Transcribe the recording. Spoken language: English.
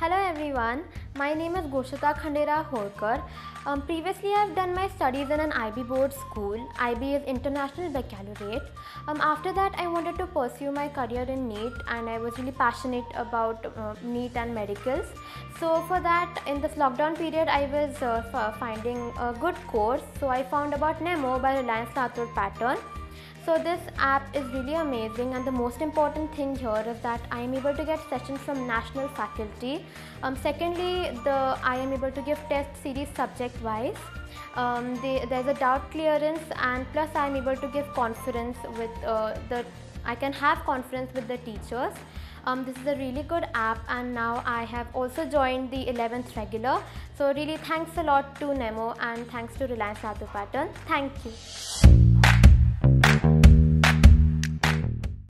everyone. My name is Goshita Khandera Holkar. Um, previously, I've done my studies in an IB board school. IB is International Baccalaureate. Um, after that, I wanted to pursue my career in NEET and I was really passionate about uh, NEET and medicals. So, for that, in this lockdown period, I was uh, finding a good course. So, I found about NEMO by Reliance Latur Pattern. So this app is really amazing and the most important thing here is that I am able to get sessions from national faculty. Um, secondly, the I am able to give test series subject wise. Um, they, there's a doubt clearance and plus I am able to give conference with uh, the I can have conference with the teachers. Um, this is a really good app and now I have also joined the 11th regular. So really thanks a lot to Nemo and thanks to Reliance Pattern. Thank you.